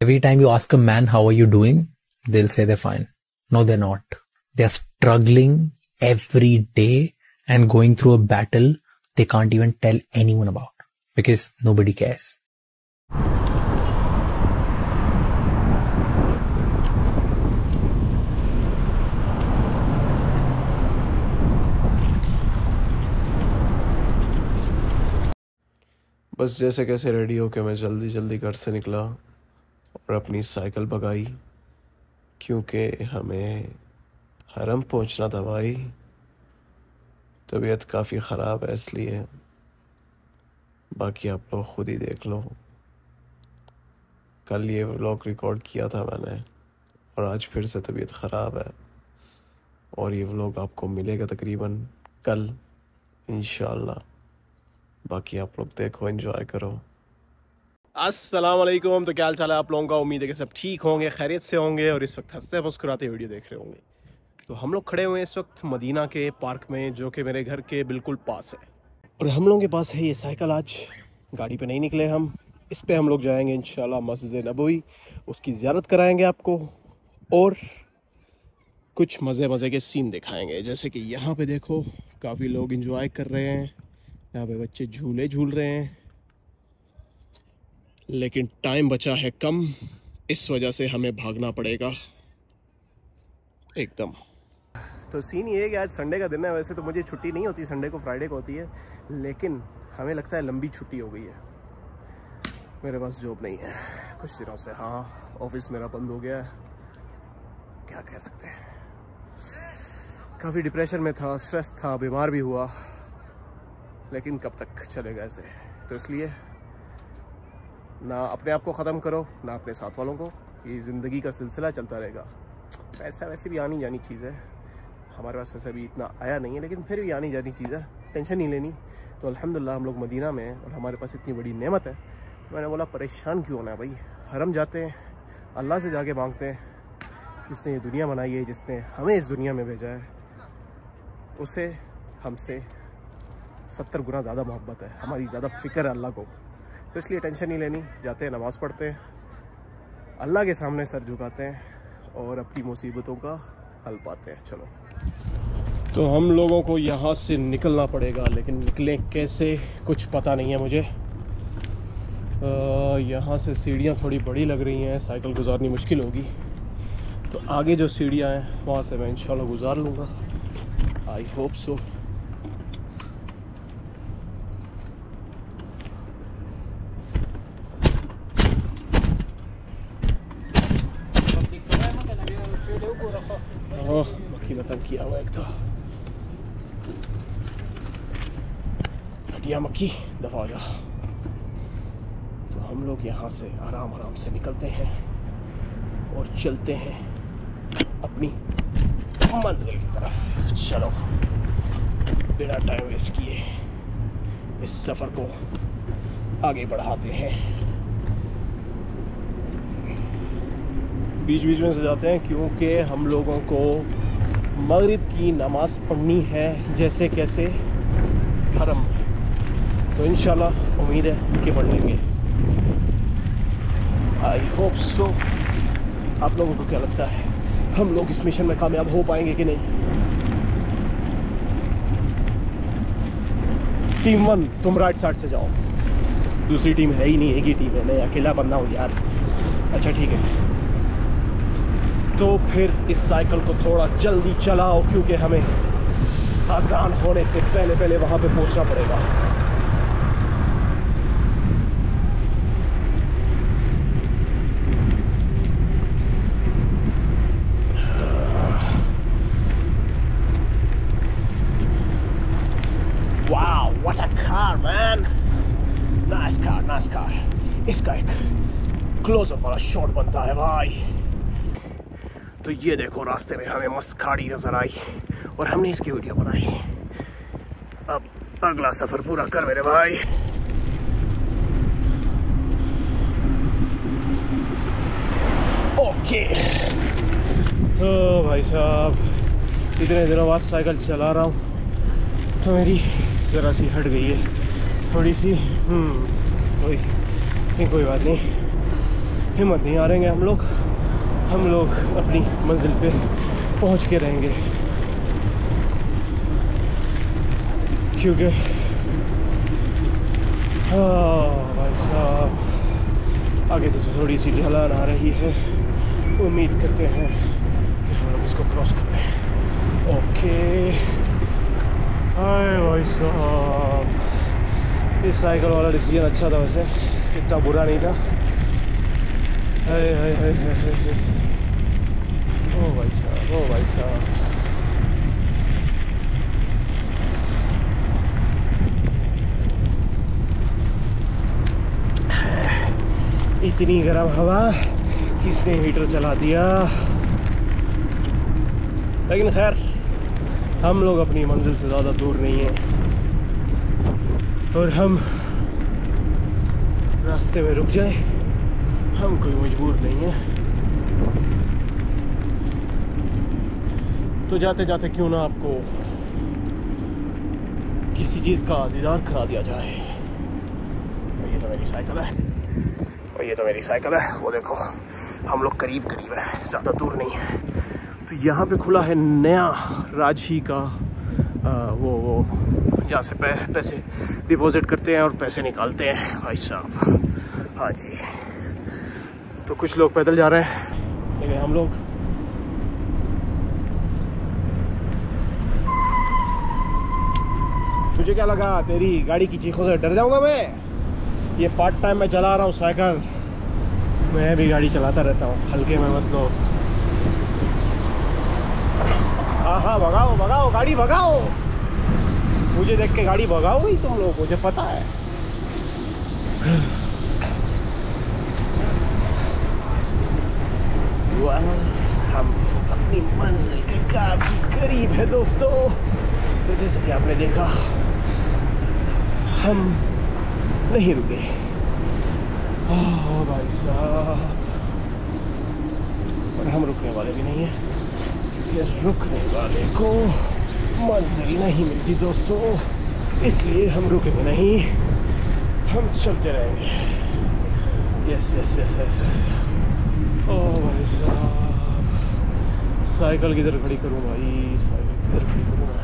Every time you ask a man, how are you doing? They'll say they're fine. No, they're not. They're struggling every day and going through a battle they can't even tell anyone about because nobody cares. बस जैसे कैसे ready हो के मैं जल्दी जल्दी घर से निकला और अपनी साइकिल भगाई, क्योंकि हमें हरम पहुँचना था भाई। तबीयत काफ़ी ख़राब है, इसलिए बाकी आप लोग खुद ही देख लो। कल ये व्लॉग रिकॉर्ड किया था मैंने, और आज फिर से तबीयत ख़राब है, और ये व्लॉग आपको मिलेगा तकरीबन कल इन बाकी आप लोग देखो एंजॉय करो। वालेकुम तो क्या हाल चाल है आप लोगों का? उम्मीद है कि सब ठीक होंगे, खैरियत से होंगे और इस वक्त हँसते मुस्कुराते वीडियो देख रहे होंगे। तो हम लोग खड़े हुए हैं इस वक्त मदीना के पार्क में, जो कि मेरे घर के बिल्कुल पास है। और हम लोगों के पास है ये साइकिल आज। गाड़ी पे नहीं निकले हम। इस पे हम लोग जाएँगे इन मस्जिद नबोई उसकी ज़्यारत कराएँगे आपको और कुछ मज़े मज़े के सीन दिखाएँगे। जैसे कि यहाँ पे देखो, काफ़ी लोग इंजॉय कर रहे हैं। यहाँ पे बच्चे झूले झूल रहे हैं। लेकिन टाइम बचा है कम, इस वजह से हमें भागना पड़ेगा। एकदम। तो सीन ये है कि आज संडे का दिन है, वैसे तो मुझे छुट्टी नहीं होती संडे को फ्राइडे को होती है, लेकिन हमें लगता है लंबी छुट्टी हो गई है। मेरे पास जॉब नहीं है। कुछ दिनों से हाँ ऑफ़िस मेरा बंद हो गया है। क्या कह सकते हैं? काफ़ी डिप्रेशन में था स्ट्रेस था, बीमार भी हुआ, लेकिन कब तक चलेगा ऐसे? तो इसलिए ना अपने आप को ख़त्म करो, ना अपने साथ वालों को। ये ज़िंदगी का सिलसिला चलता रहेगा। पैसा वैसे भी आनी जानी चीज़ है। हमारे पास वैसे भी इतना आया नहीं है, लेकिन फिर भी आनी जानी चीज़ है। टेंशन नहीं लेनी। तो अल्हम्दुलिल्लाह हम लोग मदीना में हैं और हमारे पास इतनी बड़ी नेमत है। मैंने बोला, परेशान क्यों होना है भाई? हरम जाते हैं, अल्लाह से जाके मांगते हैं। जिसने ये दुनिया बनाई है, जिसने हमें इस दुनिया में भेजा है? उसे, हमसे सत्तर गुना ज़्यादा मोहब्बत है। हमारी ज़्यादा फ़िक्र है अल्लाह को। तो इसलिए टेंशन नहीं लेनी। जाते हैं, नमाज़ पढ़ते हैं। अल्लाह के सामने सर झुकाते हैं और अपनी मुसीबतों का हल पाते हैं। चलो। तो हम लोगों को यहाँ से निकलना पड़ेगा, लेकिन निकलें कैसे, कुछ पता नहीं है मुझे। यहाँ से सीढ़ियाँ थोड़ी बड़ी लग रही हैं, साइकिल गुजारनी मुश्किल होगी। तो आगे जो सीढ़ियाँ हैं, वहाँ से मैं इंशाल्लाह गुजार लूँगा। आई होप सो मक्खी ने तंग किया हुआ एक तो मक्खी दफ़ा हो जा तो हम लोग यहाँ से आराम आराम से निकलते हैं और चलते हैं अपनी मंजिल की तरफ़। चलो, बिना टाइम वेस्ट किए इस सफ़र को आगे बढ़ाते हैं। बीच बीच में से जाते हैं क्योंकि हम लोगों को मगरिब की नमाज़ पढ़नी है जैसे कैसे हरम। तो इन उम्मीद है कि पढ़ लेंगे। आई होप सो आप लोगों को क्या लगता है? हम लोग इस मिशन में कामयाब हो पाएँगे कि नहीं? टीम वन तुम राइट साइड से जाओ। दूसरी टीम है ही नहीं, एक ही टीम है। मैं अकेला बंदा हूँ यार। अच्छा ठीक है। तो फिर इस साइकिल को थोड़ा जल्दी चलाओ, क्योंकि हमें आजान होने से पहले पहले वहाँ पे पहुँचना पड़ेगा। शॉट बनता है, भाई। तो ये देखो, रास्ते में हमें मस्त खाड़ी नज़र आई और हमने इसकी वीडियो बनाई। अब अगला सफ़र पूरा कर मेरे भाई। ओके। ओ भाई साहब इतने दिनों बाद साइकिल चला रहा हूँ। तो मेरी ज़रा सी हट गई है। थोड़ी सी हम्म कोई कोई बात नहीं। हिम्मत नहीं आ हारेंगे हम लोग। हम लोग अपनी मंजिल पे पहुँच के रहेंगे। क्योंकि हाँ भाई साहब, आगे तो थोड़ी सी ढलान आ रही है। उम्मीद करते हैं कि हम लोग इसको क्रॉस कर लें। ओके हाय भाई साहब। ये साइकिल वाला डिसीज़न अच्छा था वैसे। इतना बुरा नहीं था। इतनी गर्म हवा, किसने हीटर चला दिया? लेकिन खैर, हम लोग अपनी मंजिल से ज़्यादा दूर नहीं हैं। और हम रास्ते में रुक जाएँ। हम कोई मजबूर नहीं है। तो जाते जाते क्यों ना आपको किसी चीज़ का दीदार करा दिया जाए। ये तो मेरी साइकिल है। और ये तो मेरी साइकिल है। वो देखो हम लोग करीब करीब है ज़्यादा दूर नहीं है। तो यहाँ पे खुला है नया राजही का आ, वो वो जहाँ से पै, पैसे डिपॉजिट करते हैं और पैसे निकालते हैं। भाई साहब हाँ जी। तो कुछ लोग पैदल जा रहे हैं। लेकिन हम लोग। तुझे क्या लगा तेरी गाड़ी की चीखों से डर जाऊँगा मैं? ये पार्ट टाइम में चला रहा हूँ साइकिल। मैं भी गाड़ी चलाता रहता हूँ, हल्के में मतलब हाँ हाँ भगाओ भगाओ, गाड़ी भगाओ। मुझे देख के गाड़ी भगाओगी तुम लोग मुझे पता है। वाह, हम अपनी मंजिल के काफ़ी करीब है दोस्तों। तो जैसे कि आपने देखा हम नहीं रुके। भाई साहब और हम रुकने वाले भी नहीं हैं क्योंकि रुकने वाले को मंजिल नहीं मिलती दोस्तों। इसलिए हम रुकेंगे नहीं हम चलते रहेंगे। Yes yes yes yes yes भाई साहब साइकिल किधर खड़ी करूँ भाई? साइकिल किधर खड़ी करूँ मैं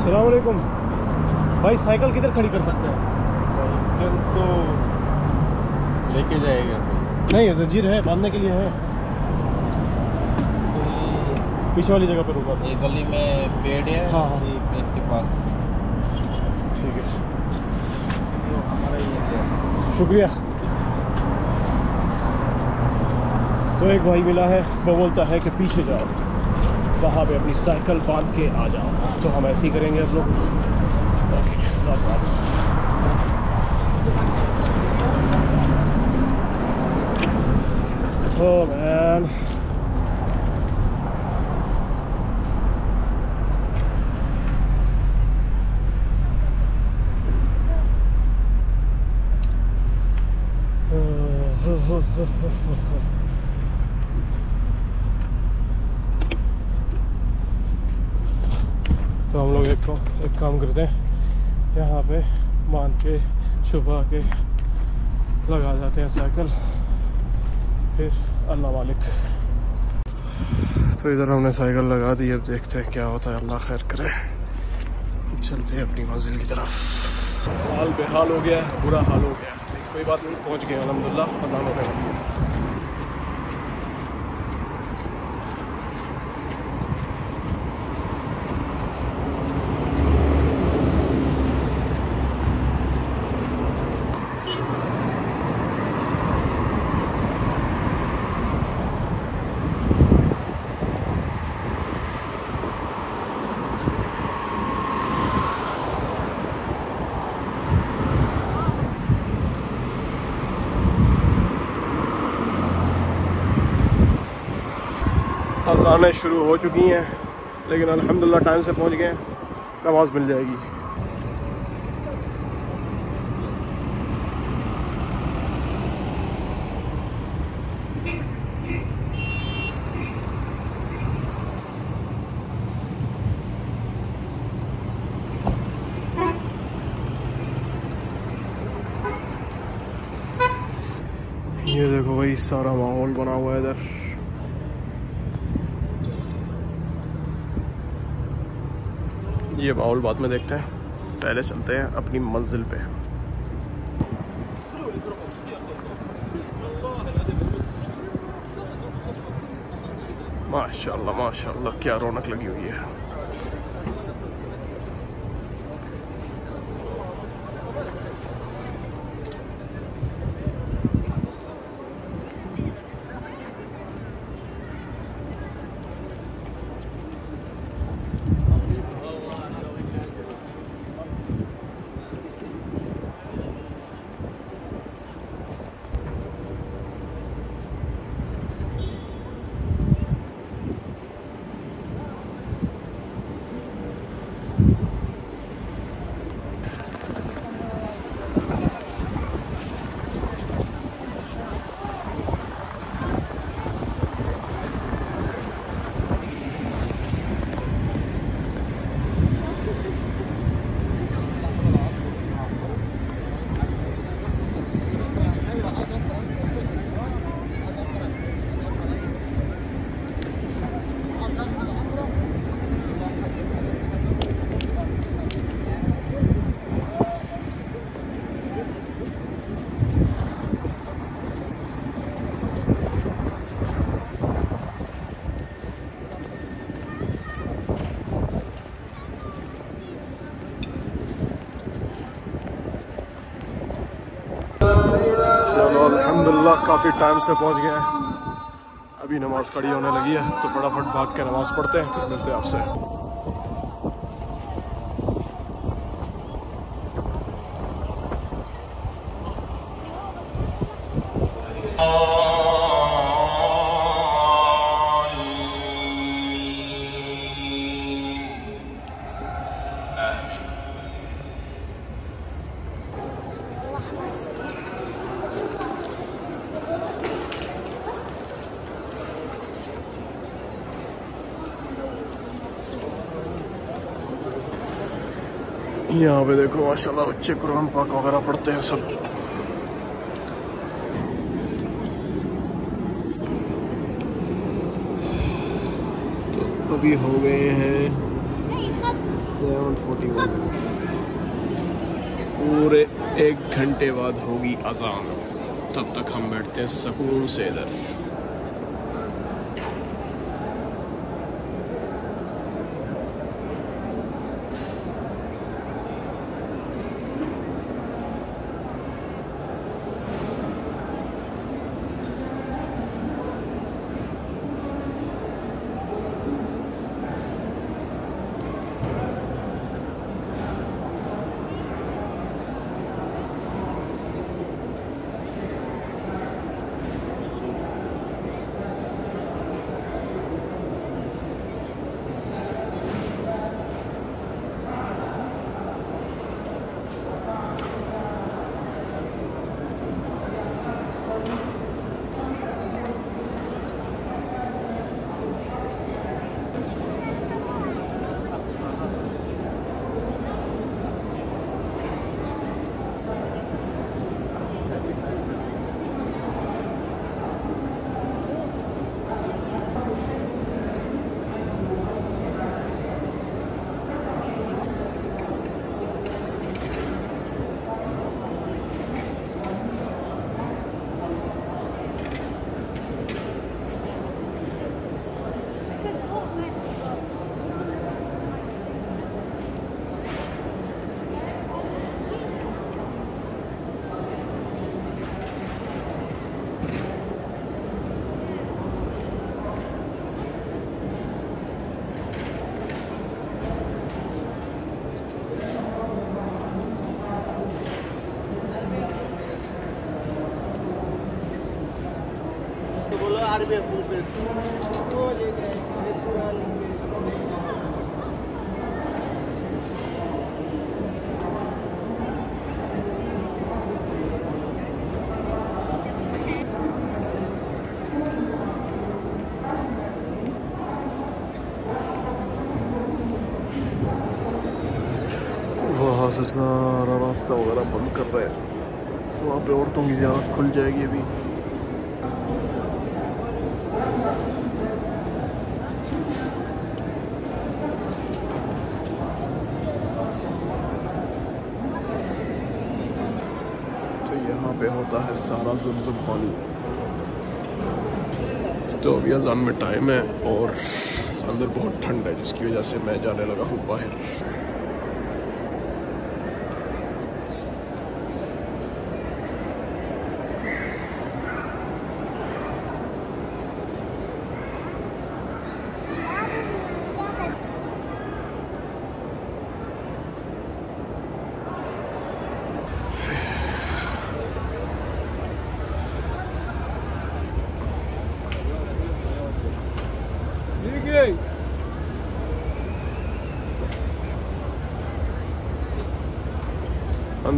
सलामकुम भाई साइकिल किधर खड़ी कर सकते हैं? साइकिल तो लेके जाएगा नहीं जंजीर है बांधने के लिए है। तो ये- पीछे वाली जगह पर रुका था। ये गली में पेड़ है हाँ, हाँ। ये पेड़ के पास। ठीक है। तो हमारा ये शुक्रिया। तो एक भाई मिला है वो बोलता है कि पीछे जाओ वहाँ पे अपनी साइकिल बाँध के आ जाओ। तो हम ऐसे ही करेंगे आप लोग। Okay Oh man. तो हम लोग एक एक काम करते हैं यहाँ पे बाँध के, छुपा के लगा जाते हैं साइकिल। फिर अल्लाह मालिक। तो इधर हमने साइकिल लगा दी, अब देखते हैं क्या होता है। अल्लाह खैर करे। चलते हैं अपनी मंजिल की तरफ़। हाल बेहाल हो गया बुरा हाल हो गया कोई बात नहीं, पहुँच गए अलहमदिल्ला अजान होने वाली अजानें शुरू हो चुकी हैं, लेकिन अल्हम्दुलिल्लाह टाइम से पहुँच गए नमाज़ मिल जाएगी। ये देखो भाई, सारा माहौल बना हुआ है इधर। ये माहौल बाद में देखते हैं। पहले चलते हैं अपनी मंजिल पे। माशाल्लाह माशाल्लाह, क्या रौनक लगी हुई है चलो अल्हम्दुलिल्लाह, काफ़ी टाइम से पहुँच गए हैं। अभी नमाज़ खड़ी होने लगी है तो फटाफट भाग के नमाज़ पढ़ते हैं, फिर मिलते हैं आपसे। यहाँ पे देखो माशाल्लाह बच्चे कुरान पाक वगैरह पढ़ते हैं सब तो अभी हो गए हैं सेवन फोर्टी वन पूरे एक घंटे बाद होगी अजान। तब तक हम बैठते हैं सुकून से इधर। से सारा रास्ता वगैरह बंद कर रहे हैं। वहाँ पे औरतों की ज्यारत खुल जाएगी अभी। तो यहाँ पे होता है सारा जमजम पानी। तो अभी अजान में टाइम है और अंदर बहुत ठंड है, जिसकी वजह से मैं जाने लगा हूँ बाहर।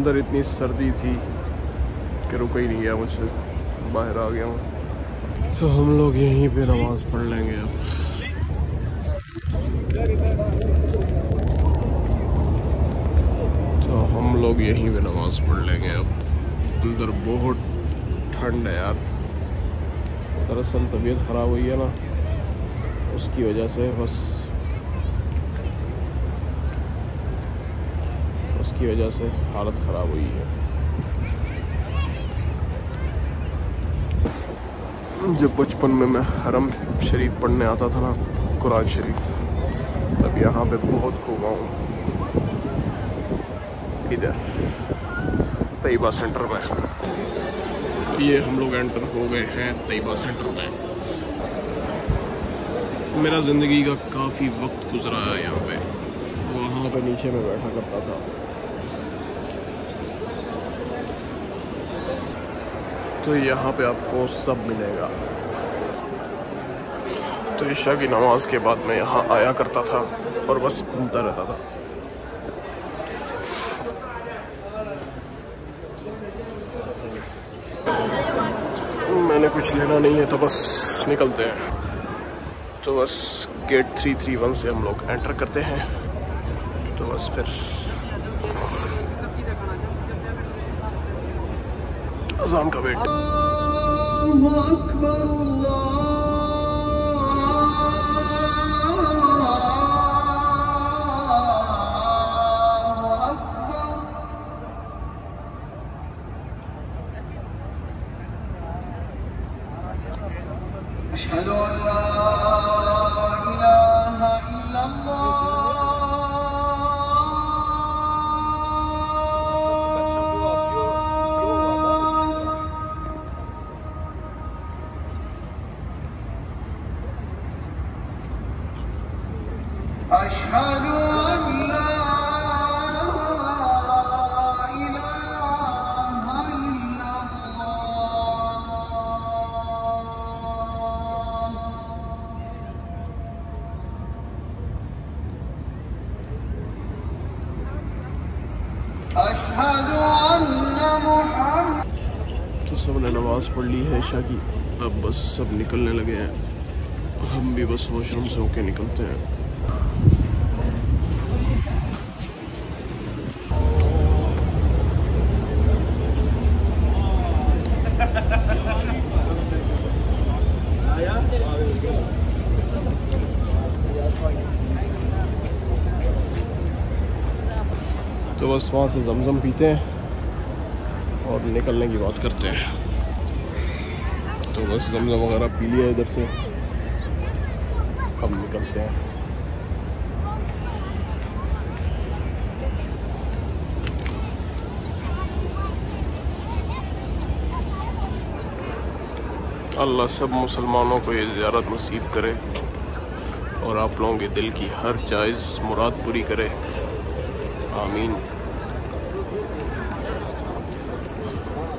अंदर इतनी सर्दी थी कि रुका ही नहीं गया मुझसे, बाहर आ गया हूँ तो हम लोग यहीं पे नमाज़ पढ़ लेंगे अब। तो हम लोग यहीं पे नमाज़ पढ़ लेंगे अब। अंदर बहुत ठंड है यार। दरअसल तबीयत ख़राब हुई है ना, उसकी वजह से बस उसकी वजह से हालत ख़राब हुई है। जब बचपन में मैं हरम शरीफ पढ़ने आता था ना, कुरान शरीफ, तब यहाँ पे बहुत घूमा हूँ इधर, तयबा सेंटर में। तो ये हम लोग एंटर हो गए हैं तयबा सेंटर में। मेरा ज़िंदगी का काफ़ी वक्त गुजरा है यहाँ पे। वहाँ पे नीचे में बैठा करता था। तो यहाँ पे आपको सब मिलेगा। तो ईशा की नमाज़ के बाद मैं यहाँ आया करता था और बस घूमता रहता था। मैंने कुछ लेना नहीं है तो बस निकलते हैं। तो बस गेट थ्री थ्री वन से हम लोग एंटर करते हैं। तो बस फिर अजान का वेट। सब निकलने लगे हैं। हम भी बस वॉशरूम से होके निकलते हैं। तो बस वहाँ से जमजम पीते हैं और निकलने की बात करते हैं। तो बस जमजम वगैरह पी लिया इधर से। हम निकलते हैं। अल्लाह सब मुसलमानों को ये ज़्यारत नसीब करे और आप लोगों के दिल की हर जायज़ मुराद पूरी करे। आमीन।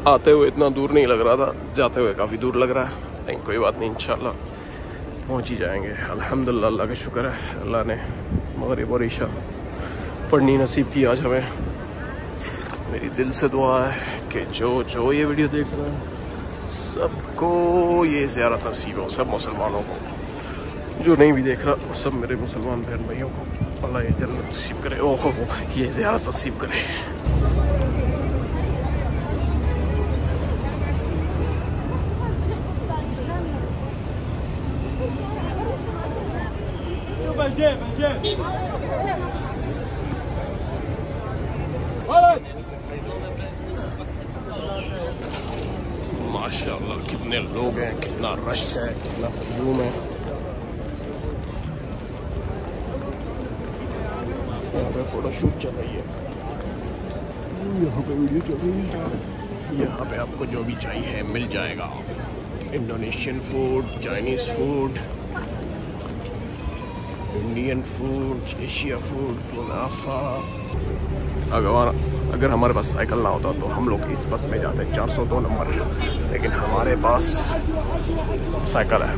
आते हुए इतना दूर नहीं लग रहा था। जाते हुए काफ़ी दूर लग रहा है। नहीं, कोई बात नहीं, इंशाल्लाह। पहुँच ही जाएँगे। अल्हम्दुलिल्लाह, अल्लाह का शुक्र है। अल्लाह ने मगरिब और ईशा पढ़नी नसीब की आज हमें। मेरी दिल से दुआ है कि जो जो ये वीडियो देख रहा है, सबको ये ज़्यादा नसीब हो, सब मुसलमानों को। जो नहीं भी देख रहा, वो सब मेरे मुसलमान बहन भाइयों को अल्लाह ये जन्नत नसीब करे। ओहो, ये ज़्यादा नसीब करे। माशाल्लाह, कितने लोग हैं, कितना रश है, कितना हजूम है। यहाँ पे फ़ोटो चल रही है। यहाँ पे वीडियो चल रही है। यहाँ पे आपको जो भी चाहिए मिल जाएगा। Indonesian food Chinese food Indian food Asia food मुनाफा। अगर अगर हमारे पास साइकिल ना होता तो हम लोग इस बस में जाते। 402 नंबर। लेकिन हमारे पास साइकिल है।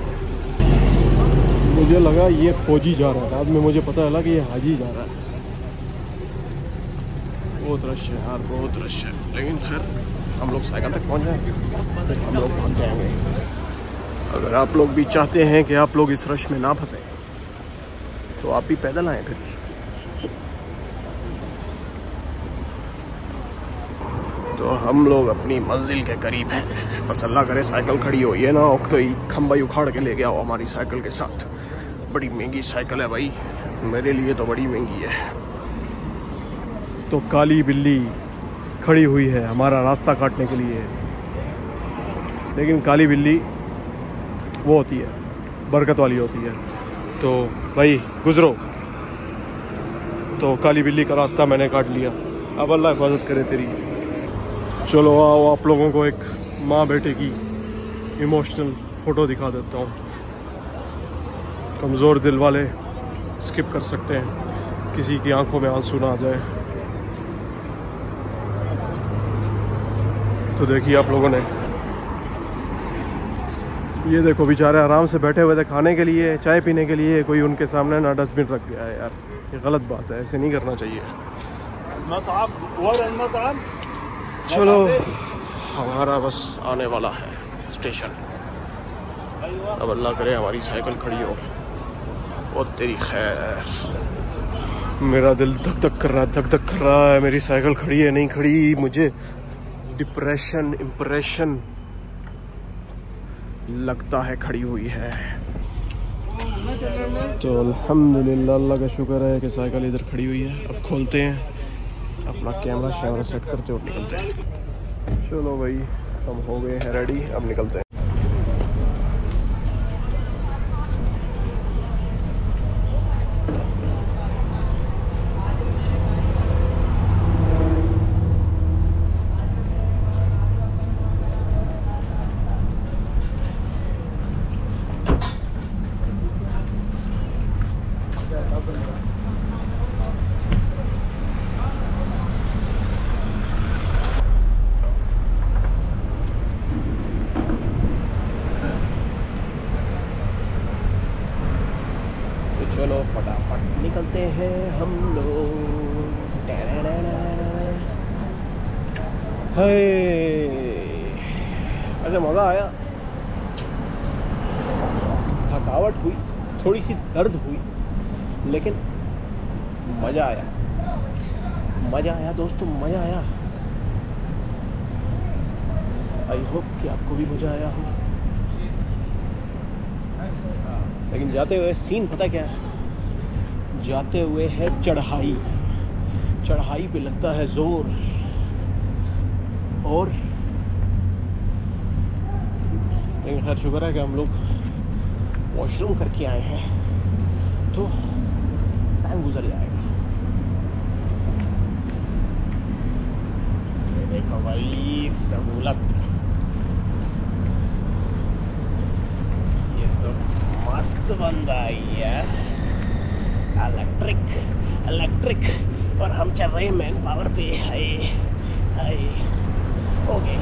मुझे लगा ये फौजी जा रहा है बाद में मुझे पता चला कि ये हाजी जा रहा है। बहुत रश है यार बहुत रश है। लेकिन खैर हम लोग साइकिल तक पहुँच जाएँगे। हम लोग पहुँच जाएँगे। अगर आप लोग भी चाहते हैं कि आप लोग इस रश में ना फंसे तो आप भी पैदल आए फिर। तो हम लोग अपनी मंजिल के करीब हैं। बस अल्लाह करे साइकिल खड़ी हो, ये ना और कोई खंबा उखाड़ के ले गया हो हमारी साइकिल के साथ। बड़ी महँगी साइकिल है भाई, मेरे लिए तो बड़ी महँगी है। तो काली बिल्ली खड़ी हुई है हमारा रास्ता काटने के लिए। लेकिन काली बिल्ली वो होती है, बरकत वाली होती है। तो भाई, गुजरो। तो काली बिल्ली का रास्ता मैंने काट लिया। अब अल्लाह हिफाजत करे तेरी। चलो आओ, आप लोगों को एक माँ बेटे की इमोशनल फ़ोटो दिखा देता हूँ। कमज़ोर दिल वाले स्किप कर सकते हैं। किसी की आँखों में आँसू ना आ जाए। तो देखिए आप लोगों ने ये देखो बेचारे आराम से बैठे हुए थे खाने के लिए चाय पीने के लिए कोई उनके सामने ना डस्टबिन रख गया है यार। ये गलत बात है ऐसे नहीं करना चाहिए। चलो। हमारा बस आने वाला है स्टेशन। अब अल्लाह करे हमारी साइकिल खड़ी हो। और तेरी खैर। मेरा दिल धक धक कर रहा है धक धक कर रहा है। मेरी साइकिल खड़ी है नहीं खड़ी? मुझे डिप्रेशन इम्प्रेशन लगता है खड़ी हुई है। तो अल्हम्दुलिल्लाह, अल्लाह का शुक्र है कि साइकिल इधर खड़ी हुई है। अब खोलते हैं। अपना कैमरा शैमरा सेट करते और निकलते हैं। चलो भाई, हम हो गए हैं रेडी अब निकलते हैं तो चलो फटाफट निकलते हैं हम लोग ऐसे मज़ा आया। थकावट हुई थोड़ी सी दर्द हुई, लेकिन मज़ा आया। मज़ा आया, दोस्तों, मज़ा आया। आई होप कि आपको भी मज़ा आया हो। लेकिन जाते हुए सीन पता क्या है? जाते हुए है चढ़ाई। चढ़ाई पे लगता है ज़ोर। और लेकिन खैर, शुक्र है कि हम लोग वॉशरूम करके आए हैं तो टाइम गुजर जाएगा देखो भाई, सहूलत। ये तो मस्त बंदा है इलेक्ट्रिक इलेक्ट्रिक और हम चल रहे हैं मैन पावर पे। Hi hi. Okay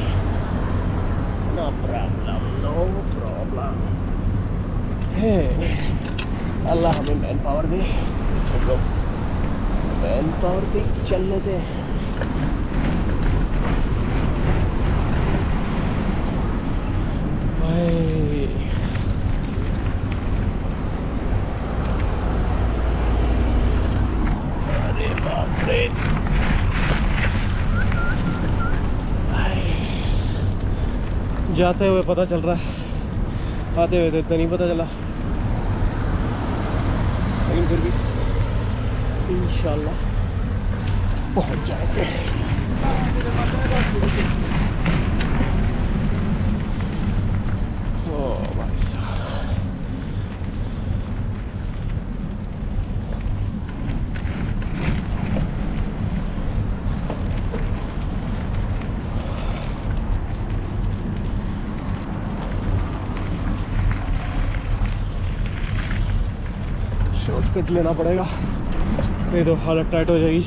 no problem no problem है अल्लाह हमें मैन पावर दे हम लोग मैन पावर पे चल लेते हैं भाई जाते हुए पता चल रहा है। आते हुए तो इतना नहीं पता चला। लेकिन फिर भी इन पहुँच जाएँगे। ओ भाई साहब। शॉर्टकट लेना पड़ेगा। नहीं तो हालत टाइट हो जाएगी।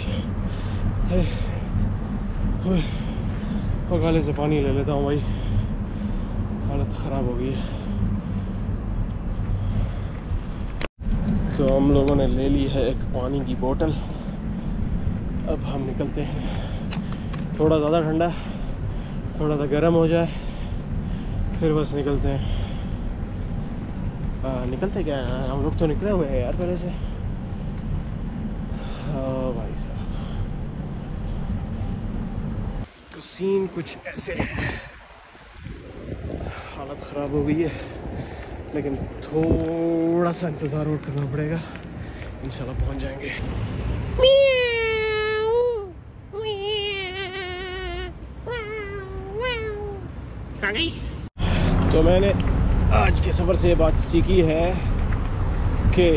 पकाले से पानी ले लेता हूँ भाई। हालत ख़राब हो गई है। तो हम लोगों ने ले ली है एक पानी की बोतल। अब हम निकलते हैं। थोड़ा ज़्यादा ठंडा, थोड़ा सा गर्म हो जाए, फिर बस निकलते हैं। निकलते क्या? हम लोग तो निकले हुए हैं यार पहले से। भाई साहब। तो सीन कुछ ऐसे है। हालत ख़राब हो गई है लेकिन थोड़ा सा इंतज़ार और करना पड़ेगा। इंशाल्लाह पहुँच जाएँगे। तो मैंने आज के सफ़र से बात सीखी है कि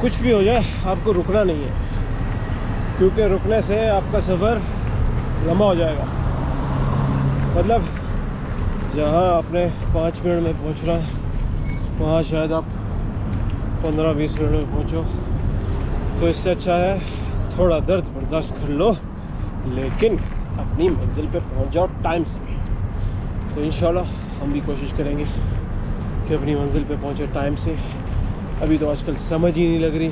कुछ भी हो जाए, आपको रुकना नहीं है। क्योंकि रुकने से आपका सफ़र लंबा हो जाएगा। मतलब जहाँ आपने पाँच मिनट में पहुँचना है, वहाँ शायद आप पंद्रह बीस मिनट में पहुँचो। तो इससे अच्छा है, थोड़ा दर्द बर्दाश्त कर लो, लेकिन अपनी मंजिल पे पहुँच जाओ, टाइम से। तो इन हम भी कोशिश करेंगे कि अपनी मंजिल पे पहुँचे टाइम से। अभी तो आजकल समझ ही नहीं लग रही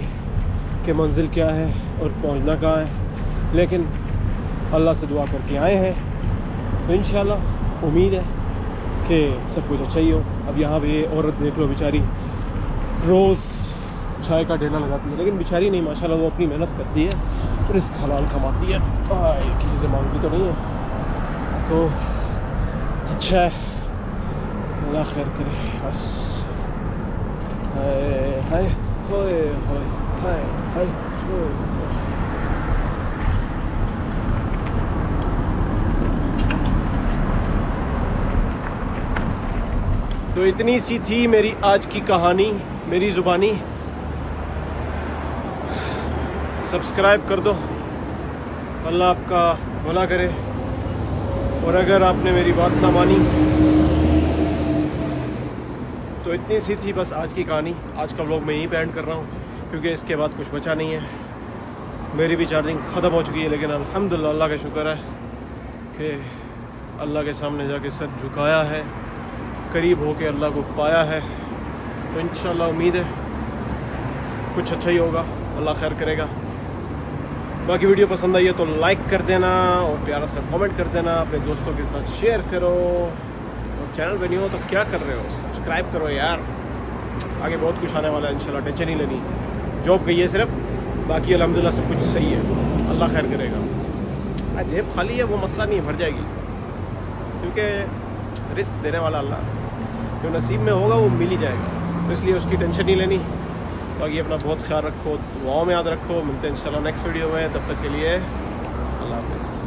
कि मंजिल क्या है और पहुँचना कहाँ है। लेकिन अल्लाह से दुआ करके आए हैं। तो इन उम्मीद है कि सब कुछ अच्छा ही हो। अब यहाँ पे ये औरत देख लो बेचारी, रोज़ चाय का डेला लगाती है। लेकिन बेचारी नहीं, माशाल्लाह वो अपनी मेहनत करती है रिस्क हलाल कमाती है। किसी से मांगती तो नहीं है। तो अच्छा है। अल्लाह खैर करे बस हाय हाय होए हाय हाय होए तो इतनी सी थी मेरी आज की कहानी, मेरी ज़ुबानी। सब्सक्राइब कर दो। अल्लाह आपका भला करे। और अगर आपने मेरी बात ना मानी तो इतनी सी थी बस आज की कहानी। आज का व्लॉग मैं यहीं पे एंड कर रहा हूँ, क्योंकि इसके बाद कुछ बचा नहीं है। मेरी भी चार्जिंग ख़त्म हो चुकी है, लेकिन अल्हम्दुलिल्लाह अल्लाह का शुक्र है कि अल्लाह के सामने जाके सर झुकाया है, करीब होके अल्लाह को पाया है। तो इन उम्मीद है कुछ अच्छा ही होगा, अल्लाह खैर करेगा। बाकी वीडियो पसंद आई है तो लाइक कर देना और प्यारा सा कमेंट कर देना, अपने दोस्तों के साथ शेयर करो। चैनल पे नहीं हो तो क्या कर रहे हो? सब्सक्राइब करो यार। आगे बहुत कुछ आने वाला है इंशाल्लाह टेंशन ही लेनी। जॉब गई है सिर्फ़, बाकी अलहमदिल्ला सब कुछ सही है। अल्लाह खैर करेगा। जेब खाली है, वो मसला नहीं है, भर जाएगी। क्योंकि रिस्क देने वाला अल्लाह। जो नसीब में होगा, वो मिल ही जाएगा। तो इसलिए उसकी टेंशन नहीं लेनी। बाकी अपना बहुत ख्याल रखो, दुआओं में याद रखो। मिलते हैं इंशाल्लाह नेक्स्ट वीडियो में। तब तक के लिए, अल्लाह हाफिज़।